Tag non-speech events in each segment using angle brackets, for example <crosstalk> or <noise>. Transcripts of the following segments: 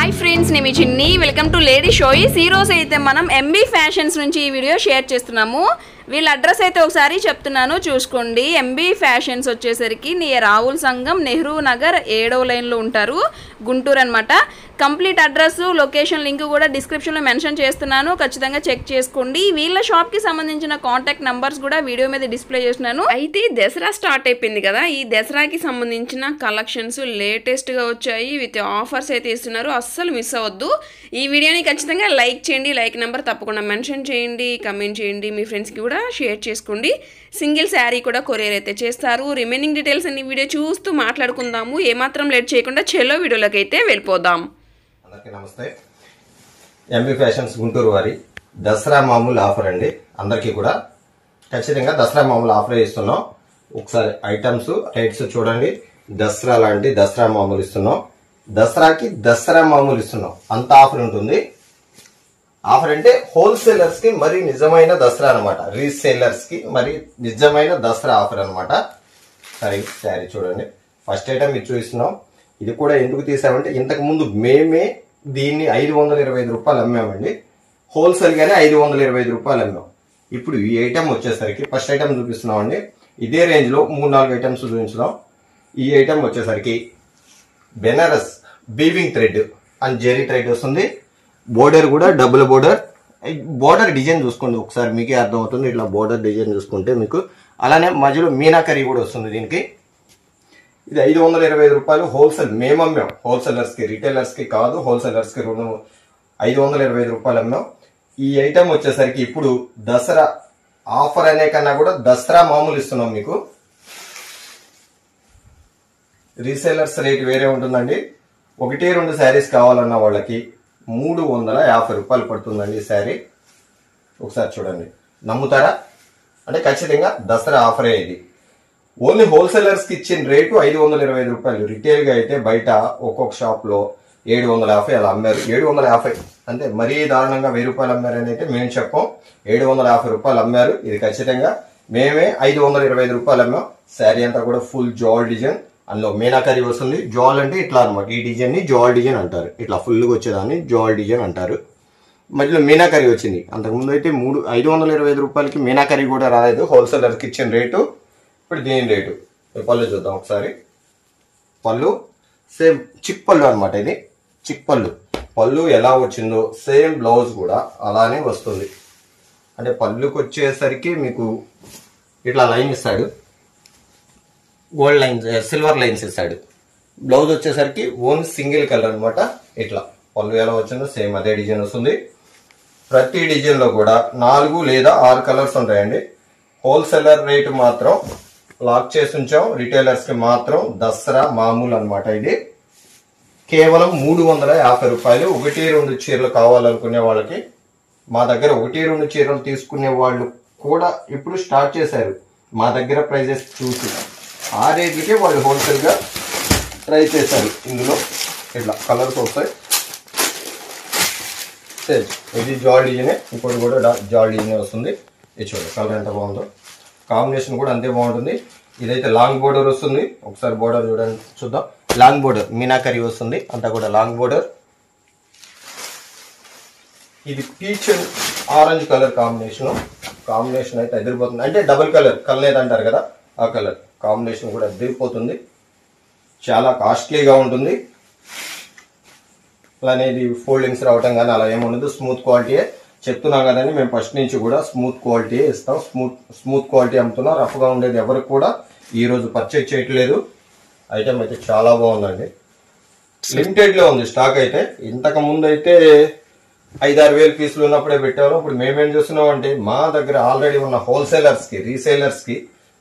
Hi friends నేను చిన్ని. Welcome to lady షోయిస్ ఈరోజు అయితే మనం ఎంబీ ఫ్యాషన్స్ నుంచి ఈ వీడియో షేర్ చేస్తున్నాము. వీళ్ళ అడ్రస్ అయితే ఒకసారి చెప్తున్నాను చూసుకోండి. ఎంబీ ఫ్యాషన్స్ వచ్చేసరికి నీ రాహుల్ సంఘం నెహ్రూ నగర్ ఏడవ లైన్లో ఉంటారు గుంటూరు అనమాట కంప్లీట్ అడ్రస్ లొకేషన్ లింక్ కూడా డిస్క్రిప్షన్లో మెన్షన్ చేస్తున్నాను ఖచ్చితంగా చెక్ చేసుకోండి. వీళ్ళ షాప్కి సంబంధించిన కాంటాక్ట్ నంబర్స్ కూడా వీడియో మీద డిస్ప్లే చేస్తున్నాను. అయితే దసరా స్టార్ట్ అయిపోయింది కదా ఈ దసరాకి సంబంధించిన కలెక్షన్స్ లేటెస్ట్గా వచ్చాయి విత్ ఆఫర్స్ అయితే ఇస్తున్నారు. అస్సలు మిస్ అవ్వద్దు. ఈ వీడియోని ఖచ్చితంగా లైక్ చేయండి లైక్ నెంబర్ తప్పకుండా మెన్షన్ చేయండి కమెంట్ చేయండి. మీ ఫ్రెండ్స్కి కూడా షేర్ చేసుకోండి. సింగిల్ శారీ కూడా కొరియర్ అయితే చేస్తారు. రిమైనింగ్ డీటెయిల్స్ అన్ని వీడియో చూస్తూ మాట్లాడుకుందాము. ఏమాత్రం లేట్ చేయకుండా చెలో వీడియోలోకి అయితే వెళ్ళిపోదాం. అందరికీ నమస్తే. ఎంబీ ఫ్యాషన్స్ గుంటూరు వారి దసరా మామూలు ఆఫర్ అండి. అందరికీ కూడా ఖచ్చితంగా దసరా మామూలు ఆఫర్ ఇస్తున్నాం. ఒకసారి ఐటమ్స్ రేట్స్ చూడండి. దసరా లాంటి దసరా మామూలు ఇస్తున్నాం. దసరాకి దసరా మామూలు ఇస్తున్నాం. అంత ఆఫర్ ఉంటుంది. ఆఫర్ అంటే హోల్సేలర్స్కి మరి నిజమైన దసరా అనమాట రీసేలర్స్కి మరి నిజమైన దసరా ఆఫర్ అనమాట సరే శారీ చూడండి. ఫస్ట్ ఐటమ్ ఇది చూపిస్తున్నాం ఇది కూడా ఎందుకు తీసామంటే ఇంతకు ముందు మేమే దీన్ని ఐదు వందల ఇరవై ఐదు రూపాయలు అమ్మామండి. హోల్సేల్ గానే ఐదు వందల ఇరవై ఐదు రూపాయలు అమ్మాం. ఇప్పుడు ఈ ఐటమ్ వచ్చేసరికి ఫస్ట్ ఐటమ్ చూపిస్తున్నామండి. ఇదే రేంజ్లో మూడు నాలుగు ఐటమ్స్ చూపించినాం ఈ ఐటమ్ వచ్చేసరికి Banaras weaving thread and zari thread వస్తుంది. బోర్డర్ కూడా డబుల్ బోర్డర్ బోర్డర్ డిజైన్ చూసుకోండి ఒకసారి మీకే అర్థమవుతుంది. ఇట్లా బోర్డర్ డిజైన్ చూసుకుంటే మీకు అలానే మధ్యలో మీనాకరీ కూడా వస్తుంది దీనికి. ఇది ఐదు వందల ఇరవై ఐదు రూపాయలు హోల్సేల్ మేము అమ్మాం. హోల్సేలర్స్కి రిటైలర్స్కి కాదు హోల్సేలర్స్కి రెండు ఐదు వందల ఇరవై ఐదు రూపాయలు అమ్మాం. ఈ ఐటమ్ వచ్చేసరికి ఇప్పుడు దసరా ఆఫర్ అనే కన్నా కూడా దసరా మామూలు ఇస్తున్నాం మీకు. రీసేలర్స్ రేట్ వేరే ఉంటుందండి. ఒకటి రెండు శారీస్ కావాలన్న వాళ్ళకి మూడు వందల యాభై రూపాయలు పడుతుందండి ఈ శారీ. ఒకసారి చూడండి. నమ్ముతారా? అంటే ఖచ్చితంగా దసరా ఆఫరే ఇది. ఓన్లీ హోల్సేలర్స్కి ఇచ్చిన రేటు ఐదు వందల ఇరవై ఐదు రూపాయలు. రిటైల్గా అయితే బయట ఒక్కొక్క షాప్లో ఏడు వందల యాభై అలా అమ్మారు. ఏడు వందల యాభై అంటే మరీ దారుణంగా వెయ్యి రూపాయలు అమ్మారని అయితే మేము చెప్పం. ఏడు వందల యాభై రూపాయలు అమ్మారు. ఇది ఖచ్చితంగా మేమే ఐదు వందల ఇరవై ఐదు రూపాయలు అమ్మాం. శారీ అంతా కూడా ఫుల్ జాల్ డిజైన్. అందులో మీనాకరీ వస్తుంది జాల్ అంటే ఇట్లా అనమాట ఈ డిజైన్ని జాల్ డిజైన్ అంటారు. ఇట్లా ఫుల్గా వచ్చేదాన్ని జాల్ డిజైన్ అంటారు. మధ్యలో మీనాకరీ వచ్చింది. అంతకుముందు అయితే మూడు ఐదు వందల ఇరవై ఐదు రూపాయలకి మీనాకరీ కూడా రాలేదు. హోల్సేలర్కి ఇచ్చిన రేటు ఇప్పుడు దీని రేటు. పళ్ళు చూద్దాం ఒకసారి. పళ్ళు సేమ్ చిక్ పళ్ళు అనమాట ఇది. చిక్ పళ్ళు. పళ్ళు ఎలా వచ్చిందో సేమ్ బ్లౌజ్ కూడా అలానే వస్తుంది. అంటే పళ్ళుకి వచ్చేసరికి మీకు ఇట్లా లైన్ ఇస్తాడు. గోల్డ్ లైన్స్ సిల్వర్ లైన్స్ ఇస్తాడు. బ్లౌజ్ వచ్చేసరికి ఓన్ సింగిల్ కలర్ అనమాట ఇట్లా పళ్ళు ఎలా వచ్చిందో సేమ్ అదే డిజైన్ వస్తుంది. ప్రతి డిజైన్లో కూడా నాలుగు లేదా ఆరు కలర్స్ ఉంటాయండి. హోల్సేలర్ రేటు మాత్రం లాక్ చేసి ఉంచాం. రిటైలర్స్కి మాత్రం దసరా మామూలు అనమాట ఇది. కేవలం మూడు వందల యాభై రూపాయలు. ఒకటి రెండు చీరలు కావాలనుకునే వాళ్ళకి మా దగ్గర ఒకటి రెండు చీరలు తీసుకునే వాళ్ళు కూడా ఇప్పుడు స్టార్ట్ చేశారు. మా దగ్గర ప్రైజెస్ చూసి. ఆ రేట్లకే వాళ్ళు హోల్సేల్గా ట్రై చేశారు ఇందులో. ఇట్లా కలర్స్ వస్తాయి. సేమ్ ఇది జాల్ డిజైనే ఇంకోటి కూడా డా- జాల్ వస్తుంది. ఇది చూడండి కలర్ ఎంత బాగుందో. కాంబినేషన్ కూడా అంతే బాగుంటుంది. ఇదైతే లాంగ్ బోర్డర్ వస్తుంది. ఒకసారి బోర్డర్ చూడండి చూద్దాం. లాంగ్ బోర్డర్ మీనాకరీ వస్తుంది. అంతా కూడా లాంగ్ బోర్డర్. ఇది peach orange colour combination. Combination అయితే ఎదిరిపోతుంది. అంటే డబుల్ కలర్ కలనేది అంటారు కదా ఆ కలర్. కాంబినేషన్ కూడా దిగిపోతుంది చాలా కాస్ట్లీగా ఉంటుంది. అలానే ఇది ఫోల్డింగ్స్ రావటం కానీ అలా ఏముండదు స్మూత్ క్వాలిటీయే చెప్తున్నాం కదండి మేము ఫస్ట్ నుంచి కూడా స్మూత్ క్వాలిటీ ఇస్తాం. స్మూత్ స్మూత్ క్వాలిటీ అమ్ముతున్నాం రఫ్గా ఉండేది ఎవరికి కూడా ఈరోజు పర్చేజ్ చేయట్లేదు. ఐటమ్ అయితే చాలా బాగుందండి. లిమిటెడ్లో ఉంది స్టాక్ అయితే. ఇంతకు ముందు అయితే ఐదారు వేలు పీసులు ఉన్నప్పుడే పెట్టాము ఇప్పుడు మేమేం చేస్తున్నాం అంటే మా దగ్గర ఆల్రెడీ ఉన్న హోల్సేలర్స్కి రీసేలర్స్కి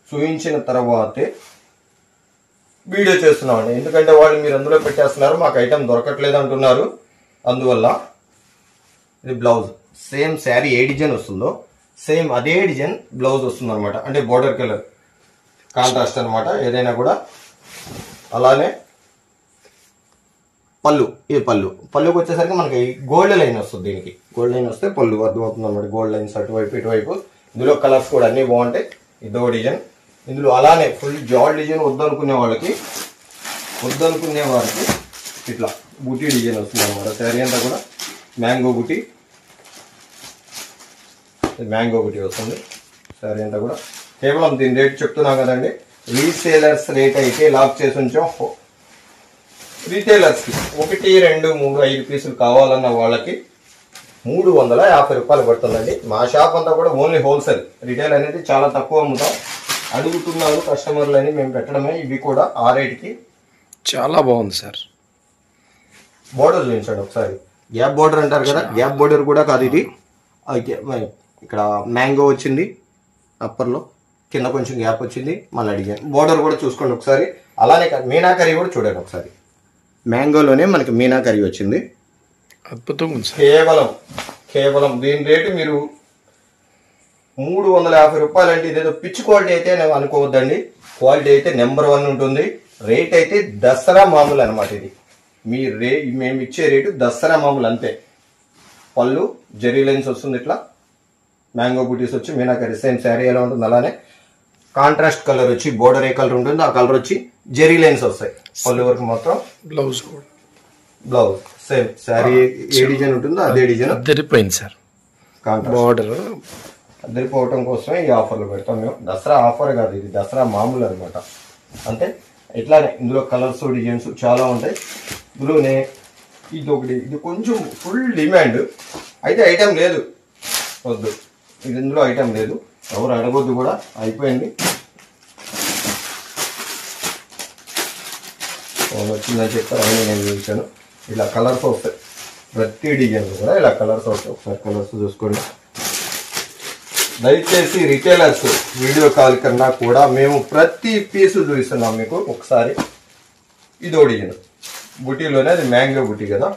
చూయించిన చూపించిన తర్వాతే వీడియో చేస్తున్నామండి. ఎందుకంటే వాళ్ళు మీరు అందులో పెట్టేస్తున్నారు మాకు ఐటెం దొరకట్లేదు అంటున్నారు. అందువల్ల ఇది బ్లౌజ్ సేమ్ శారీ ఏ డిజైన్ వస్తుందో సేమ్ అదే డిజైన్ బ్లౌజ్ వస్తుంది అనమాట అంటే బోర్డర్ కలర్ కాంట్రాస్ట్ అనమాట ఏదైనా కూడా అలానే పళ్ళు. ఇది పళ్ళు. పళ్ళుకి వచ్చేసరికి మనకి గోల్డ్ లైన్ వస్తుంది దీనికి. గోల్డ్ లైన్ వస్తే పళ్ళు అర్థమవుతుంది అనమాట గోల్డ్ లైన్స్ అటువైపు ఇటువైపు. ఇందులో కలర్స్ కూడా అన్ని బాగుంటాయి. ఇదో డిజైన్ ఇందులో అలానే ఫుల్ జాడ్ డిజైన్ వద్దనుకునే వాళ్ళకి వద్దనుకునే వారికి ఇట్లా బుటీ డిజైన్ వస్తుంది అనమాట శారీ అంతా కూడా మ్యాంగో బుటీ. మ్యాంగో బుటీ వస్తుంది. శారీ అంతా కూడా. కేవలం దీని రేట్ చెప్తున్నాం కదండి. రీసేలర్స్ రేట్ అయితే లాక్ చేసి ఉంచాం. రీటైలర్స్కి ఒకటి రెండు మూడు ఐదు పీసులు కావాలన్న వాళ్ళకి మూడు వందల యాభై రూపాయలు పడుతుందండి. మా షాప్ అంతా కూడా ఓన్లీ హోల్సేల్. రిటైల్ అనేది చాలా తక్కువ అమ్ముతాం. అడుగుతున్నారు కస్టమర్లు అని మేము పెట్టడమే. ఇవి కూడా ఆ రేట్కి. చాలా బాగుంది సార్. బోర్డర్ చూపించండి ఒకసారి. గ్యాప్ బోర్డర్ అంటారు కదా? గ్యాప్ బోర్డర్ కూడా కాదు ఇది. ఇక్కడ మ్యాంగో వచ్చింది అప్పర్లో. కింద కొంచెం గ్యాప్ వచ్చింది. మళ్ళీ అడిగాను. బోర్డర్ కూడా చూసుకోండి ఒకసారి. అలానే కాదు మీనాకరీ కూడా చూడండి ఒకసారి. మ్యాంగోలోనే మనకి మీనాకరీ వచ్చింది. అద్భుతంగా ఉంది సార్. కేవలం కేవలం దీని రేటు మీరు మూడు వందల యాభై రూపాయలు అంటే ఇదేదో పిచ్ క్వాలిటీ అయితే నేను అనుకోవద్దండి. క్వాలిటీ అయితే నెంబర్ వన్ ఉంటుంది. రేట్ అయితే దసరా మామూలు అనమాట ఇది. మీ రే మేము ఇచ్చే రేటు దసరా మామూలు అంతే. పళ్ళు జెరీ లైన్స్ వస్తుంది ఇట్లా. మ్యాంగో బూటీస్ వచ్చి మీనాకరి సేమ్ శారీ ఎలా ఉంటుంది అలానే. కాంట్రాస్ట్ కలర్ వచ్చి బోర్డర్ ఏ కలర్ ఉంటుంది ఆ కలర్ వచ్చి జెరీ లైన్స్ వస్తాయి. పళ్ళు వరకు మాత్రం బ్లౌజ్ బ్లౌజ్ సేమ్ శారీ ఏ డిజైన్ ఉంటుందో అదే డిజైన్. అద్దరిపోయింది సార్. బార్డర్ అద్దరిపోవటం కోసమే ఈ ఆఫర్లు పెడతాం మేము. దసరా ఆఫర్ కాదు ఇది దసరా మామూలు అనమాట అంటే ఇట్లానే ఇందులో కలర్స్ డిజైన్స్ చాలా ఉంటాయి. ఇందులోనే ఇది ఒకటి ఇది కొంచెం ఫుల్ డిమాండ్. అయితే ఐటెం లేదు. వద్దు. ఇది ఇందులో ఐటెం లేదు. ఎవరు అడగొద్దు కూడా అయిపోయింది. వచ్చిందని చెప్తారు అయినా నేను చూపించాను ఇలా కలర్స్ వస్తాయి. ప్రతి డిజైన్ కూడా ఇలా కలర్స్ వస్తాయి. ఒకసారి కలర్స్ చూసుకోండి. దయచేసి రిటైలర్స్ వీడియో కాల్ కన్నా కూడా మేము ప్రతి పీసు చూపిస్తున్నాం మీకు. ఒకసారి ఇది ఒడిగిన బుటీలోనే అది మ్యాంగో బుటీ కదా.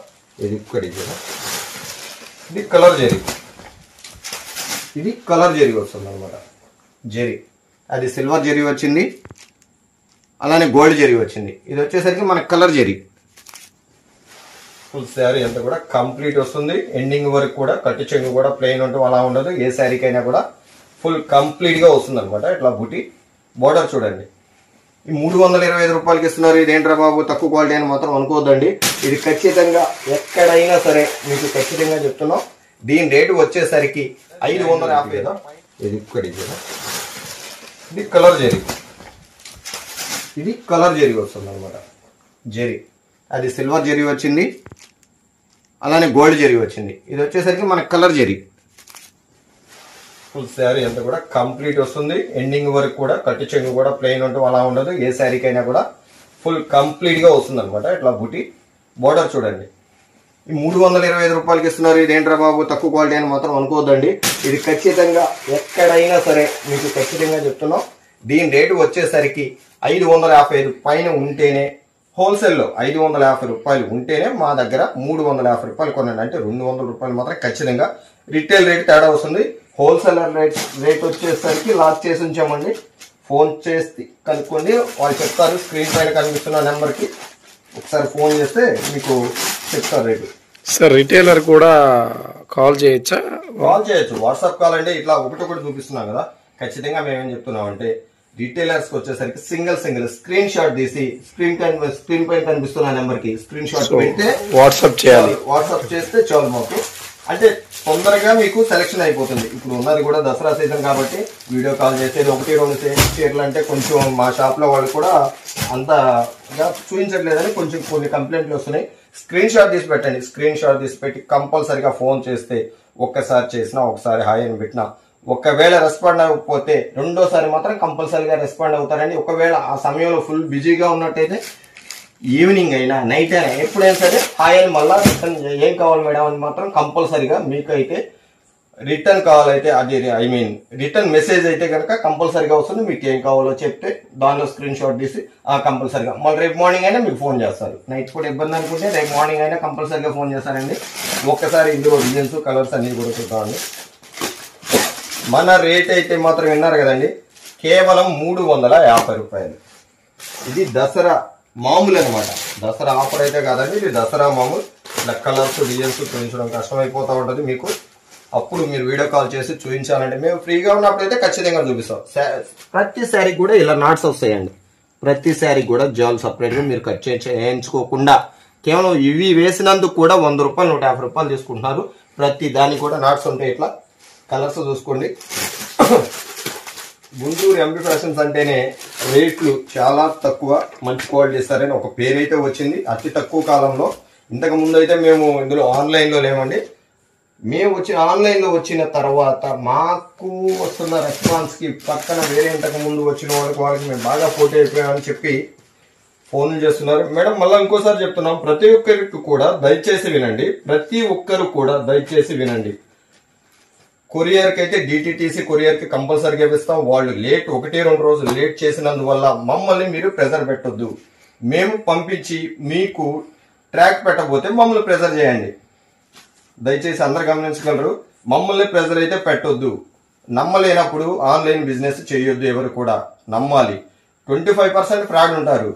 ఇది ఒక్కడిగిన ఇది కలర్ జెరీ ఇది కలర్ జెరీ వస్తుంది అనమాట జెరీ అది సిల్వర్ జెరీ వచ్చింది. అలానే గోల్డ్ జెరీ వచ్చింది. ఇది వచ్చేసరికి మనకు కలర్ జెరీ ఫుల్ శారీ అంతా కూడా కంప్లీట్ వస్తుంది. ఎండింగ్ వరకు కూడా కట్టి చెంగు కూడా ప్లెయిన్ ఉంటుంది అలా ఉండదు. ఏ శారీకైనా కూడా ఫుల్ కంప్లీట్గా వస్తుంది అనమాట ఇట్లా బుటి. బోర్డర్ చూడండి. ఈ మూడు వందల ఇరవై ఐదు రూపాయలకి ఇస్తున్నారు. ఇదేంట్రా బాబు? తక్కువ క్వాలిటీ అని మాత్రం అనుకోవద్దండి. ఇది ఖచ్చితంగా ఎక్కడైనా సరే మీకు ఖచ్చితంగా చెప్తున్నాం. దీని రేటు వచ్చేసరికి ఐదు వందల యాభై ఇది ఒక్కటి ఇది కలర్ జెరీ. ఇది కలర్ జెరీ వస్తుంది అనమాట జెరీ. అది సిల్వర్ జెరీ వచ్చింది. అలానే గోల్డ్ జరీ వచ్చింది. ఇది వచ్చేసరికి మనకి కలర్ జరీ. ఫుల్ శారీ అంతా కూడా కంప్లీట్ వస్తుంది. ఎండింగ్ వరకు కూడా కట్టి చెంగు కూడా ప్లెయిన్ ఉంటుంది అలా ఉండదు. ఏ శారీకైనా కూడా ఫుల్ కంప్లీట్గా వస్తుంది అనమాట ఇట్లా బుటి. బోర్డర్ చూడండి. ఈ మూడు వందల ఇరవై ఐదు రూపాయలకి ఇస్తున్నారు. ఇదేంట్రా బాబు? తక్కువ క్వాలిటీ అని మాత్రం అనుకోవద్దండి. ఇది ఖచ్చితంగా ఎక్కడైనా సరే మీకు ఖచ్చితంగా చెప్తున్నాం. దీని రేటు వచ్చేసరికి ఐదు వందల యాభై ఐదు పైన ఉంటేనే హోల్సేల్లో ఐదు వందల యాభై రూపాయలు ఉంటేనే మా దగ్గర మూడు వందల యాభై రూపాయలు కొనండి. అంటే రెండు వందల రూపాయలు మాత్రం ఖచ్చితంగా రిటైల్ రేట్ తేడా వస్తుంది. హోల్సేలర్ రేట్ రేట్ వచ్చేసరికి లాక్ చేసి ఉంచామండి. ఫోన్ చేసి కనుక్కోండి. వాళ్ళు చెప్తారు స్క్రీన్ పైన కనిపిస్తున్న నెంబర్కి ఒకసారి ఫోన్ చేస్తే మీకు చెప్తారు రేటు సార్ రిటైలర్ కూడా కాల్ చేయొచ్చా? కాల్ చేయొచ్చు. వాట్సాప్ కాల్ అంటే ఇట్లా ఒకటి ఒకటి చూపిస్తున్నాం కదా. ఖచ్చితంగా మేము ఏం చెప్తున్నాం అంటే రిటైలర్స్కి వచ్చేసరికి సింగిల్ సింగిల్ స్క్రీన్ షాట్ తీసి స్క్రీన్ స్క్రీన్ పైన కనిపిస్తున్న నెంబర్కి స్క్రీన్ షాట్ పెడితే వాట్సాప్ చేయాలి. వాట్సాప్ చేస్తే చాలు మాకు. అంటే తొందరగా మీకు సెలెక్షన్ అయిపోతుంది. ఇప్పుడు ఉన్నది కూడా దసరా సీజన్ కాబట్టి వీడియో కాల్ చేసేది ఒకటి రెండు చీరలు అంటే కొంచెం మా షాప్లో వాళ్ళు కూడా అంతగా చూపించట్లేదని కొంచెం కొన్ని కంప్లైంట్లు వస్తున్నాయి. స్క్రీన్ షాట్ తీసి పెట్టండి. స్క్రీన్ షాట్ తీసి పెట్టి కంపల్సరిగా ఫోన్ చేస్తే ఒక్కసారి చేసినా ఒకసారి హాయ్ అని పెట్టినా ఒకవేళ రెస్పాండ్ అవ్వకపోతే రెండోసారి మాత్రం కంపల్సరీగా రెస్పాండ్ అవుతారండి. ఒకవేళ ఆ సమయంలో ఫుల్ బిజీగా ఉన్నట్టయితే ఈవినింగ్ అయినా నైట్ అయినా ఎప్పుడైనా సరే హాయ్ అని మళ్ళా రిటర్న్ ఏం కావాలి మేడం అని మాత్రం కంపల్సరీగా మీకైతే రిటర్న్ కావాలైతే అది ఐ మీన్ రిటర్న్ మెసేజ్ అయితే కనుక కంపల్సరీగా వస్తుంది. మీకు ఏం కావాలో చెప్తే దానిలో స్క్రీన్ షాట్ తీసి ఆ కంపల్సరీగా మళ్ళీ రేపు మార్నింగ్ అయినా మీకు ఫోన్ చేస్తారు. నైట్ కూడా ఇబ్బంది అనుకుంటే రేపు మార్నింగ్ అయినా కంపల్సరీగా ఫోన్ చేస్తారండి. ఒక్కసారి ఇందులో డిజైన్స్ కలర్స్ అన్ని కూడా చూద్దామండి. మన రేట్ అయితే మాత్రం విన్నారు కదండి. కేవలం మూడు వందల యాభై రూపాయలు. ఇది దసరా మామూలు అనమాట దసరా ఆఫర్ అయితే కాదండి ఇది దసరా మామూలు. ఇలా కలర్స్ డిజైన్స్ చూపించడం కష్టమైపోతూ ఉంటుంది మీకు. అప్పుడు మీరు వీడియో కాల్ చేసి చూపించాలంటే మేము ఫ్రీగా ఉన్నప్పుడు అయితే ఖచ్చితంగా చూపిస్తాం. ప్రతి శారీ కూడా ఇలా నాట్స్ వస్తాయండి. ప్రతి శారీ కూడా జాల్ సపరేట్గా మీరు కట్ చేయించుకోకుండా కేవలం ఇవి వేసినందుకు కూడా వంద రూపాయలు నూట యాభై రూపాయలు తీసుకుంటున్నారు. ప్రతి దానికి కూడా నాట్స్ ఉంటాయి ఇట్లా. కలర్స్ చూసుకోండి. గుంటూరు ఎంపీ ఫ్యాషన్స్ అంటేనే రేట్లు చాలా తక్కువ మంచి క్వాలిటీ ఇస్తారని ఒక పేరైతే వచ్చింది. అతి తక్కువ కాలంలో. ఇంతకు ముందు అయితే మేము ఇందులో ఆన్లైన్లో లేమండి. మేము వచ్చిన ఆన్లైన్లో వచ్చిన తర్వాత మాకు వస్తున్న రెస్పాన్స్కి పక్కన వేరే ఇంతకు ముందు వచ్చిన వాళ్ళకి వాళ్ళకి మేము బాగా పోటీ అయిపోయామని చెప్పి ఫోన్లు చేస్తున్నారు. మేడం మళ్ళీ ఇంకోసారి చెప్తున్నాం. ప్రతి ఒక్కరికి కూడా దయచేసి వినండి. ప్రతి ఒక్కరు కూడా దయచేసి వినండి. కొరియర్కి అయితే డిటిటీసీ కొరియర్కి కంపల్సరీగా ఇస్తాం వాళ్ళు లేట్ ఒకటి రెండు రోజులు లేట్ చేసినందువల్ల మమ్మల్ని మీరు ప్రెజర్ పెట్టొద్దు. మేము పంపించి మీకు ట్రాక్ పెట్టకపోతే మమ్మల్ని ప్రెజర్ చేయండి. దయచేసి అందరు గమనించగలరు మమ్మల్ని ప్రెజర్ అయితే పెట్టొద్దు. నమ్మలేనప్పుడు ఆన్లైన్ బిజినెస్ చేయొద్దు ఎవరు కూడా. నమ్మాలి. ట్వంటీ ఫైవ్ పర్సెంట్ ఫ్రాడ్ ఉంటారు.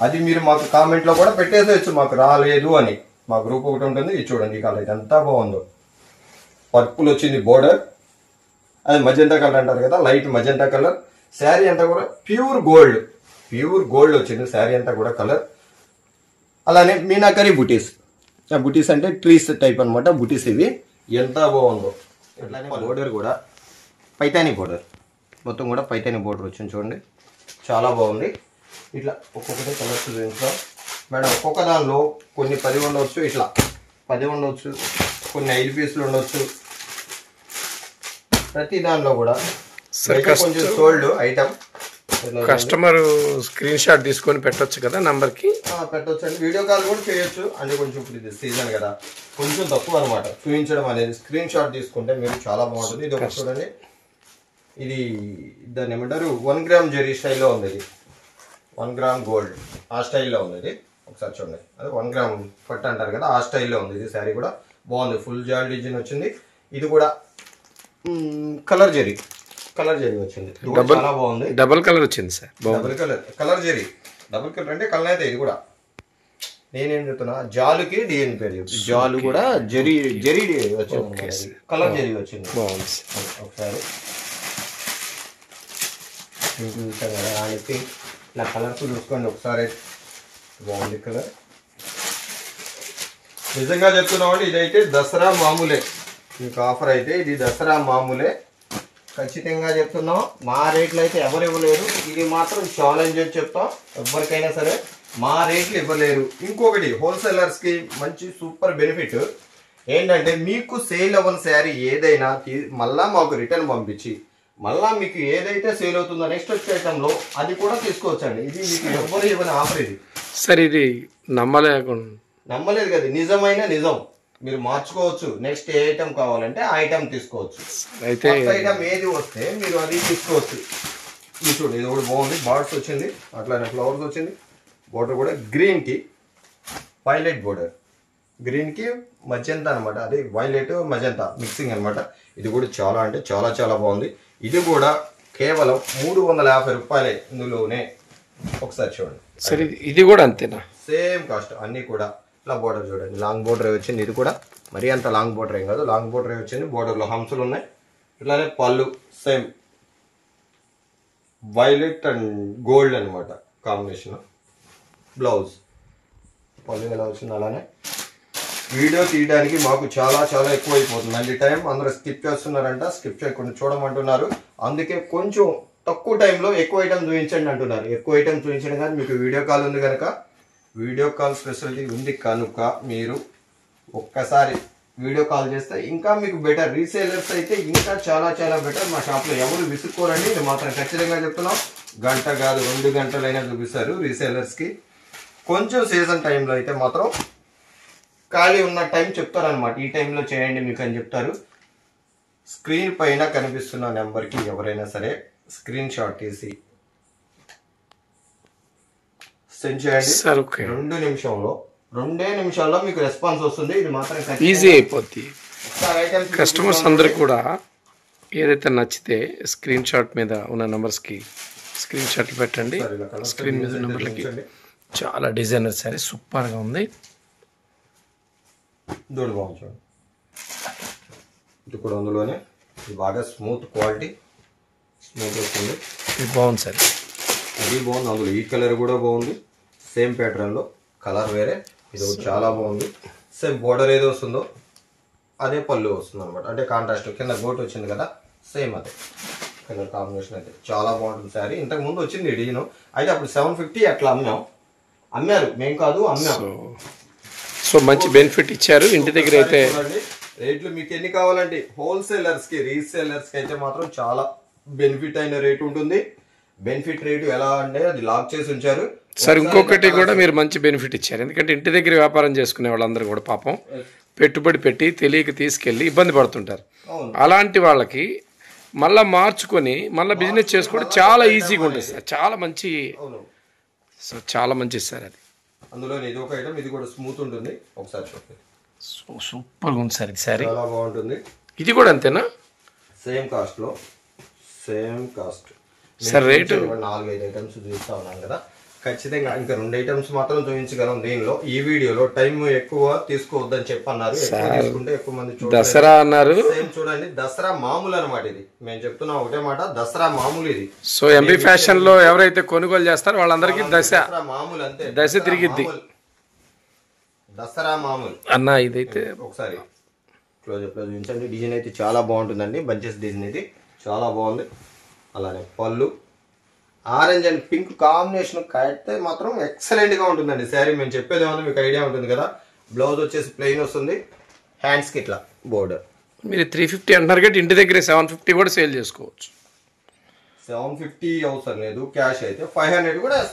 అది మీరు మాకు కామెంట్లో కూడా పెట్టేసేయచ్చు. మాకు రాలేదు అని. మా గ్రూప్ ఒకటి ఉంటుంది. ఇది చూడండి కాలేదు ఎంత బాగుందో. పర్పుల్ వచ్చింది బోర్డర్. అది మజెంటా కలర్ అంటారు కదా లైట్ మజెంటా కలర్ శారీ అంతా కూడా ప్యూర్ గోల్డ్ ప్యూర్ గోల్డ్ వచ్చింది శారీ అంతా కూడా కలర్ అలానే మీనాకరీ బుటీస్ బుటీస్ అంటే ట్రీస్ టైప్ అనమాట బుటీస్ ఇవి. ఎంత బాగుందో. ఇట్లానే బోర్డర్ కూడా. పైతాని బోర్డర్ మొత్తం కూడా పైతాని బోర్డర్ వచ్చింది చూడండి. చాలా బాగుంది. ఇట్లా ఒక్కొక్కటి కలర్స్ చూపించాం మేడం ఒక్కొక్క దానిలో కొన్ని పది ఉండవచ్చు ఇట్లా. పది ఉండవచ్చు కొన్ని ఐదు పీసులు ఉండవచ్చు ప్రతి దానిలో కూడా. కొంచెం sold item customer screen shot తీసుకొని పెట్టొచ్చు కదా నంబర్కి? పెట్టొచ్చు అండి వీడియో కాల్ కూడా చేయొచ్చు. అంటే కొంచెం ఇప్పుడు ఇది సీజన్ కదా. కొంచెం తక్కువ అనమాట చూపించడం అనేది. స్క్రీన్ షాట్ తీసుకుంటే మీరు చాలా బాగుంటుంది. ఇది ఒకటి చూడండి. ఇది దాన్ని ఏమంటారు? వన్ గ్రామ్ జెరీ స్టైల్లో ఉంది ఇది. వన్ గ్రామ్ గోల్డ్ ఆ స్టైల్లో ఉంది ఇది. ఒకసారి చూడండి. అదే వన్ గ్రామ్ పట్టు అంటారు కదా ఆ స్టైల్లో ఉంది ఇది శారీ కూడా. బాగుంది. ఫుల్ జాల్ డిజైన్ వచ్చింది. ఇది కూడా కలర్ జెరీ. కలర్ జెరీ వచ్చింది. చాలా బాగుంది. డబల్ కలర్ వచ్చింది sir. Double colour colour zari. Double colour అంటే కలర్ అయితే ఇది కూడా. నేనేం చెప్తున్నా జాలుకి డిఎన్ పేరు చెప్పు. జాలు కూడా జెరీ జెరీ వచ్చింది. కలర్ జెరీ వచ్చింది. బాగుంది సార్ ఒకసారి. మీకు చూసాం కదా ఇలా కలర్స్ చూసుకోండి ఒకసారి. బాగుంది కలర్. నిజంగా చెప్తున్నామండి ఇదైతే దసరా మామూలే. మీకు ఆఫర్ అయితే ఇది దసరా మామూలే. ఖచ్చితంగా చెప్తున్నాం మా రేట్లు అయితే ఎవరు ఇవ్వలేరు. ఇది మాత్రం ఛాలెంజ్ అని చెప్తాం. ఎవరికైనా సరే మా రేట్లు ఇవ్వలేరు. ఇంకొకటి హోల్సేలర్స్కి మంచి సూపర్ బెనిఫిట్ ఏంటంటే మీకు సేల్ అవ్వని శారీ ఏదైనా మళ్ళా మాకు రిటర్న్ పంపించి మళ్ళా మీకు ఏదైతే సేల్ అవుతుందో నెక్స్ట్ వచ్చే ఐటెంలో అది కూడా తీసుకోవచ్చండి. ఇది మీకు ఎవ్వరు ఇవ్వని ఆఫర్ ఇది. సరే ఇది నమ్మలేకుండా నమ్మలేదు కదా నిజమైన నిజం. మీరు మార్చుకోవచ్చు. నెక్స్ట్ ఏ ఐటమ్ కావాలంటే ఆ ఐటమ్ తీసుకోవచ్చు. అయితే ఐటమ్ ఏది వస్తే మీరు అది తీసుకోవచ్చు. ఇది చూడండి ఇది కూడా బాగుంది. బార్డర్స్ వచ్చింది అట్లానే ఫ్లవర్స్ వచ్చింది. బోర్డర్ కూడా గ్రీన్కి వైలెట్ బోర్డర్ గ్రీన్కి మజంతా అనమాట అది వైలెట్ మజంతా మిక్సింగ్ అన్నమాట. ఇది కూడా చాలా అంటే చాలా చాలా బాగుంది. ఇది కూడా కేవలం మూడు వందల యాభై రూపాయలే ఇందులోనే. ఒకసారి చూడండి. సార్ ఇది కూడా అంతేనా? సేమ్ కాస్ట్ అన్నీ కూడా. ఇట్లా బోర్డర్ చూడండి. లాంగ్ బోర్డర్ వచ్చింది? ఇది కూడా. మరీ అంత లాంగ్ బోర్డర్ ఏం కాదు. లాంగ్ బోర్డర్ వచ్చింది? బోర్డర్లో హంసులు ఉన్నాయి. ఇట్లానే పళ్ళు సేమ్. వైలెట్ అండ్ గోల్డ్ అన్నమాట కాంబినేషన్. బ్లౌజ్. పళ్ళు ఎలా వచ్చింది అలానే. వీడియో తీయడానికి మాకు చాలా చాలా ఎక్కువ అయిపోతుంది అండి టైం అందరూ స్కిప్ చేస్తున్నారంట. స్కిప్ చేయకుండా చూడమంటున్నారు. అందుకే కొంచెం తక్కువ టైంలో ఎక్కువ ఐటమ్ చూపించండి అంటున్నారు. ఎక్కువ ఐటమ్ చూపించండి కానీ మీకు వీడియో కాల్ ఉంది కనుక వీడియో కాల్ ఫెసిలిటీ ఉంది కనుక మీరు ఒక్కసారి వీడియో కాల్ చేస్తే ఇంకా మీకు బెటర్ రీసేలర్స్ అయితే ఇంకా చాలా చాలా బెటర్ మా షాప్లో ఎవరు విసుక్కోరండి. ఇది మాత్రం ఖచ్చితంగా చెప్తున్నాం. గంట కాదు రెండు గంటలైనా చూపిస్తారు రీసేలర్స్కి కొంచెం సీజన్ టైంలో అయితే మాత్రం ఖాళీ ఉన్న టైం చెప్తారనమాట ఈ టైంలో చేయండి మీకు అని చెప్తారు. స్క్రీన్ పైన కనిపిస్తున్న నెంబర్కి ఎవరైనా సరే స్క్రీన్ షాట్ తీసి సెండ్ చేయండి. సార్ ఓకే రెండు నిమిషంలో రెండే నిమిషాల్లో మీకు రెస్పాన్స్ వస్తుంది. ఇది మాత్రం ఈజీ అయిపోద్ది. కస్టమర్స్ అందరు కూడా ఏదైతే నచ్చితే స్క్రీన్ షాట్ మీద ఉన్న నెంబర్స్కి స్క్రీన్ షాట్లు పెట్టండి. స్క్రీన్ మీద నెంబర్లకి. చాలా డిజైనర్ సారీ సూపర్గా ఉంది. దూడు బాగుంది ఇది కూడా అందులోనే. ఇది బాగా స్మూత్ క్వాలిటీ స్మూత్ వస్తుంది. ఇది బాగుంది సార్ అది బాగుంది. అందులో ఈ కలర్ కూడా బాగుంది. సేమ్ ప్యాటర్న్లో కలర్ వేరే. ఇది చాలా బాగుంది. సేమ్ బోర్డర్ ఏదో వస్తుందో అదే పళ్ళు వస్తుంది అనమాట అంటే కాంట్రాస్ట్ కింద గోటు వచ్చింది కదా సేమ్ అదే. కలర్ కాంబినేషన్ అయితే చాలా బాగుంటుంది శారీ ఇంతకు ముందు వచ్చింది డిజైన్ అయితే అప్పుడు సెవెన్ ఫిఫ్టీ అట్లా అమ్మాం. అమ్మారు. మేం కాదు అమ్మాం. సో మంచి బెనిఫిట్ ఇచ్చారు. ఇంటి దగ్గర అయితే రేట్లు మీకు ఎన్ని కావాలంటే హోల్సేలర్స్కి రీసేలర్స్కి అయితే మాత్రం చాలా బెనిఫిట్ అయిన రేట్ ఉంటుంది. బెనిఫిట్ రేటు ఎలా అంటే అది లాక్ చేసి ఉంచారు. సార్ ఇంకొకటి కూడా మీరు మంచి బెనిఫిట్ ఇచ్చారు. ఎందుకంటే ఇంటి దగ్గర వ్యాపారం చేసుకునే వాళ్ళందరూ కూడా పాపం పెట్టుబడి పెట్టి తెలియక తీసుకెళ్ళి ఇబ్బంది పడుతుంటారు. అలాంటి వాళ్ళకి మళ్ళీ మార్చుకొని మళ్ళీ బిజినెస్ చేసుకోవడం చాలా ఈజీగా ఉంటుంది సార్. చాలా మంచి అవును. సో చాలా మంచిది సార్ అది. అందులో ఇది ఒక ఐటమ్ ఇది కూడా స్మూత్ ఉంటుంది. ఒకసారి సూపర్గా ఉంది సార్ ఇది సారీ. చాలా బాగుంటుంది. ఇది కూడా అంతేనా? సేమ్ కాస్ట్లో సేమ్ కాస్ట్. Sir, rate? నాలుగు ఐదు ఐటమ్స్ చూపిస్తా ఉన్నాను కదా. ఖచ్చితంగా ఇంకా రెండు ఐటమ్స్ మాత్రం చూపించగలం దీనిలో. ఈ వీడియోలో టైం ఎక్కువ తీసుకోవద్దని చెప్పన్నారు. ఎక్కువ తీసుకుంటే ఎక్కువ మంది దసరా అన్నారు. సేమ్ చూడండి దసరా మామూలు అనమాట ఇది. మేము చెప్తున్నాం ఒకటే మాట దసరా మామూలు ఇది. సో ఎంబీ ఫ్యాషన్లో ఎవరైతే కొనుగోలు చేస్తారో వాళ్ళందరికీ దశ. దసరా మామూలు అంతే. దశ దసరా తిరిగిద్ది. దసరా మామూలు. అన్న ఇదైతే ఒకసారి క్లోజప్లో చూపించండి. డిజైన్ అయితే చాలా బాగుంటుందండి. బంచెస్ డిజైన్ ఇది చాలా బాగుంది. అలానే పళ్ళు. ఆరెంజ్ అండ్ పింక్ కాంబినేషన్ కడితే మాత్రం ఎక్సలెంట్గా ఉంటుందండి శారీ. మేము చెప్పేది ఏమన్నా మీకు ఐడియా ఉంటుంది కదా. బ్లౌజ్ వచ్చేసి ప్లెయిన్ వస్తుంది. హ్యాండ్స్ ఇట్లా బోర్డర్ మీరు త్రీ ఫిఫ్టీ అంటున్నారు కాబట్టి ఇంటి దగ్గరే సెవెన్ ఫిఫ్టీ కూడా సేల్ చేసుకోవచ్చు. సెవెన్ ఫిఫ్టీ అవసరం లేదు. క్యాష్ అయితే ఫైవ్ హండ్రెడ్ కూడా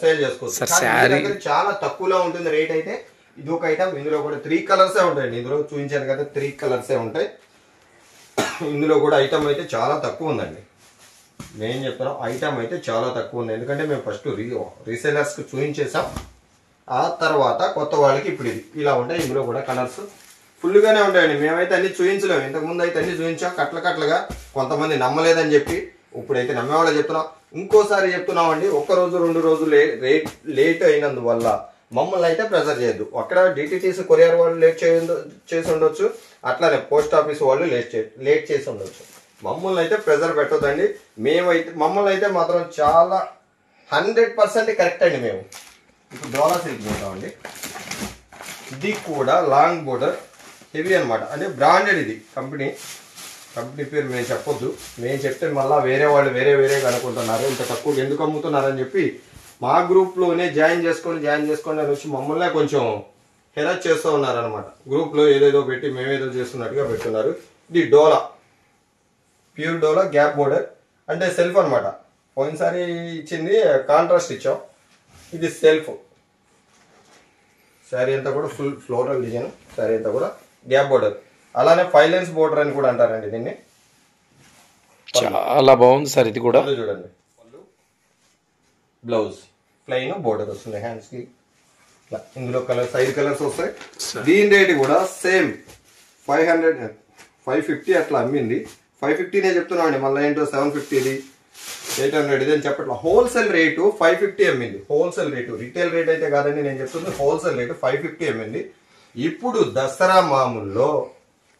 సేల్ చేసుకోవచ్చు. శారీ- దగ్గర చాలా తక్కువలో ఉంటుంది రేట్ అయితే. ఇది ఒక ఐటమ్ ఇందులో కూడా త్రీ కలర్సే ఉంటాయండి. ఇందులో చూపించాను కదా త్రీ కలర్సే ఉంటాయి. <coughs> ఇందులో కూడా ఐటమ్ అయితే చాలా తక్కువ ఉందండి. నేను చెప్తున్నాం ఐటమ్ అయితే చాలా తక్కువ ఉంది. ఎందుకంటే మేము ఫస్ట్ రీ రీసేలర్స్కి చూపించేసాం ఆ తర్వాత కొత్త వాళ్ళకి ఇప్పుడు ఇది. ఇలా ఉంటాయి. ఇందులో కూడా కలర్స్ ఫుల్గానే ఉంటాయండి. మేమైతే అన్ని చూపించలేము. ఇంతకుముందు అయితే అన్ని చూపించాం. కట్ల కట్లగా కొంతమంది నమ్మలేదని చెప్పి ఇప్పుడైతే నమ్మేవాళ్ళు చెప్తున్నాం. ఇంకోసారి చెప్తున్నామండి. ఒక్క రోజు రెండు రోజులు లే- రేట్ లేట్ అయినందువల్ల మమ్మల్ని అయితే ప్రెజర్ చేయొద్దు. అక్కడ డిటిటీసీ కొరియర్ వాళ్ళు లేట్ చేయ చేసి ఉండొచ్చు. అట్లానే పోస్ట్ ఆఫీస్ వాళ్ళు లేట్ చే లేట్ చేసి ఉండొచ్చు. మమ్మల్ని అయితే ప్రెజర్ పెట్టొద్దండి. మేమైతే మమ్మల్ని అయితే మాత్రం చాలా హండ్రెడ్ పర్సెంట్ కరెక్ట్ అండి మేము. ఇప్పుడు డోలా సిల్క్ చూద్దామండి. ఇది కూడా లాంగ్ బోర్డర్ హెవీ అనమాట అంటే బ్రాండెడ్ ఇది కంపెనీ. కంపెనీ పేరు మేము చెప్పొద్దు. మేము చెప్తే మళ్ళీ వేరే వాళ్ళు వేరే వేరే అనుకుంటున్నారు. ఇంత తక్కువ ఎందుకు అమ్ముతున్నారని చెప్పి మా గ్రూప్లోనే జాయిన్ చేసుకొని జాయిన్ చేసుకొని అని వచ్చి మమ్మల్నే కొంచెం హెరాజ్ చేస్తూ ఉన్నారనమాట గ్రూప్లో ఏదేదో పెట్టి మేమేదో చేస్తున్నట్టుగా పెట్టున్నారు. ఇది dola pure dola gap border అంటే సెల్ఫ్ అన్నమాట. పోయినసారి ఇచ్చింది కాంట్రాస్ట్ ఇచ్చాం. ఇది సెల్ఫ్. శారీ అంతా కూడా ఫుల్ ఫ్లోరల్ డిజైన్. శారీ అంతా కూడా గ్యాప్ బోర్డర్. అలానే ఫైలెన్స్ బోర్డర్ అని కూడా అంటారండి దీన్ని. చాలా బాగుంది సార్ ఇది కూడా. చూడండి. బ్లౌజ్. ప్లెయిన్ బోర్డర్ వస్తుంది హ్యాండ్స్కి. ఇట్లా. ఇందులో కలర్స్ ఐదు కలర్స్ వస్తాయి. దీని రేట్ కూడా same. Five hundred five fifty అట్లా అమ్మింది. ఫైవ్ ఫిఫ్టీనే చెప్తున్నాం అండి మళ్ళీ ఏంటో సెవెన్ ఫిఫ్టీది ఎయిట్ హండ్రెడ్ ఇది అని చెప్పట్లా. హోల్సేల్ రేటు ఫైవ్ ఫిఫ్టీ అమ్మింది హోల్సేల్ రేటు రిటైల్ రేట్ అయితే కాదండి నేను చెప్తుంది హోల్సేల్ రేటు ఫైవ్ ఫిఫ్టీ అమ్మింది ఇప్పుడు దసరా మామూల్లో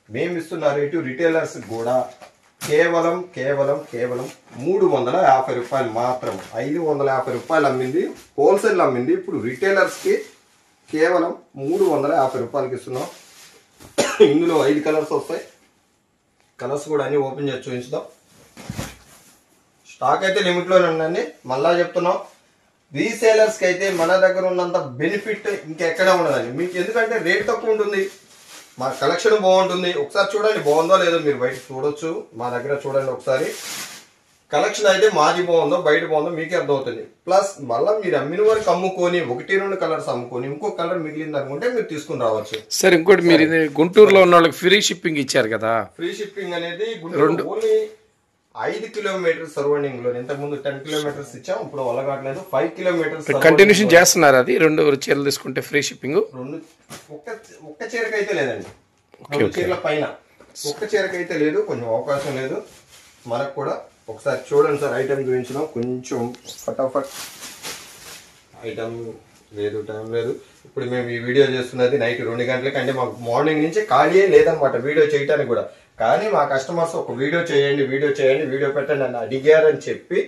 మేము ఇస్తున్న రేటు రిటైలర్స్ కూడా కేవలం కేవలం కేవలం మూడు వందల యాభై రూపాయలు మాత్రం ఐదు వందల యాభై రూపాయలు అమ్మింది హోల్సేల్ అమ్మింది. ఇప్పుడు రిటైలర్స్కి కేవలం మూడు వందల యాభై రూపాయలకి ఇస్తున్నాం. ఇందులో ఐదు కలర్స్ వస్తాయి. కలర్స్ కూడా అన్ని ఓపెన్ చేసి చూపించుదాం స్టాక్ అయితే లిమిట్లోనే ఉందండి. మళ్ళా చెప్తున్నాం. రీసేలర్స్కి అయితే మన దగ్గర ఉన్నంత బెనిఫిట్ ఇంకెక్కడ ఉండదండి. మీకు ఎందుకంటే రేట్ తక్కువ ఉంటుంది. మా కలెక్షన్ బాగుంటుంది. ఒకసారి చూడండి బాగుందో లేదో మీరు బయట చూడొచ్చు. మా దగ్గర చూడండి ఒకసారి. కలెక్షన్ అయితే మాది బాగుందో బయట బాగుందో మీకే అర్థమవుతుంది. ప్లస్ మళ్ళీ మీరు అమ్మిన వరకు అమ్ముకొని ఒకటి రెండు కలర్స్ అమ్ముకొని ఇంకో కలర్ మిగిలింది అనుకుంటే మీరు తీసుకుని రావచ్చు. సార్ ఇంకోటి మీరు ఇది గుంటూరులో ఉన్న వాళ్ళకి ఫ్రీ షిప్పింగ్ ఇచ్చారు కదా. ఫ్రీ షిప్పింగ్ అనేది గుంటూరు ఓన్లీ ఐదు కిలోమీటర్స్ సరౌండింగ్లో ఇంతకు ముందు టెన్ కిలోమీటర్స్ ఇచ్చాం ఇప్పుడు వల్ల కావట్లేదు. ఫైవ్ కిలోమీటర్స్ కంటిన్యూషన్ చేస్తున్నారు అది. రెండు చీరలు తీసుకుంటే ఫ్రీ షిప్పింగ్. రెండు ఒక్క ఒక్క చీరకి అయితే లేదండి రెండు చీరల పైన. ఒక్క చీరకి అయితే లేదు కొంచెం అవకాశం లేదు. మనకు కూడా ఒకసారి చూడండి సార్ ఐటమ్ చూపించడం కొంచెం ఫటాఫట్. ఐటమ్ లేదు టైం లేదు. ఇప్పుడు మేము ఈ వీడియో చేస్తున్నది నైట్ రెండు గంటలకి అంటే మాకు మార్నింగ్ నుంచి ఖాళీయే లేదనమాట వీడియో చేయడానికి కూడా. కానీ మా కస్టమర్స్ ఒక వీడియో చేయండి వీడియో చేయండి వీడియో పెట్టండి అని అడిగారని చెప్పి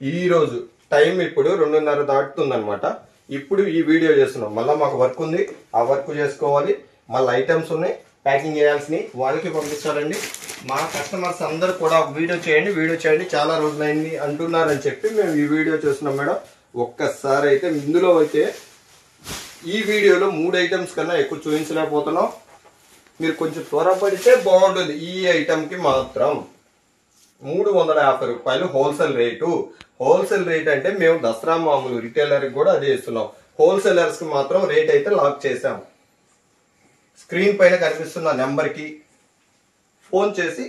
ఈరోజు టైం ఇప్పుడు రెండున్నర దాటుతుందనమాట ఇప్పుడు ఈ వీడియో చేస్తున్నాం. మళ్ళీ మాకు వర్క్ ఉంది. ఆ వర్క్ చేసుకోవాలి. మళ్ళీ ఐటమ్స్ ఉన్నాయి. ప్యాకింగ్ చేయాల్సినవి వాళ్ళకి పంపించాలండి. మా కస్టమర్స్ అందరు కూడా వీడియో చేయండి వీడియో చేయండి. చాలా రోజులైంది అంటున్నారని చెప్పి మేము ఈ వీడియో చూస్తున్నాం మేడం. ఒక్కసారి అయితే ఇందులో అయితే ఈ వీడియోలో మూడు ఐటమ్స్ కన్నా ఎక్కువ చూపించలేకపోతున్నాం. మీరు కొంచెం త్వరపడితే బాగుంటుంది. ఈ ఐటమ్కి మాత్రం మూడు వందల యాభై రూపాయలు హోల్సేల్ రేటు హోల్సేల్ రేట్ అంటే మేము దసరా మామూలు రిటైలర్కి కూడా అదే ఇస్తున్నాం. హోల్సేలర్స్కి మాత్రం రేట్ అయితే లాక్ చేసాం స్క్రీన్ పైన కనిపిస్తున్న నెంబర్కి ఫోన్ చేసి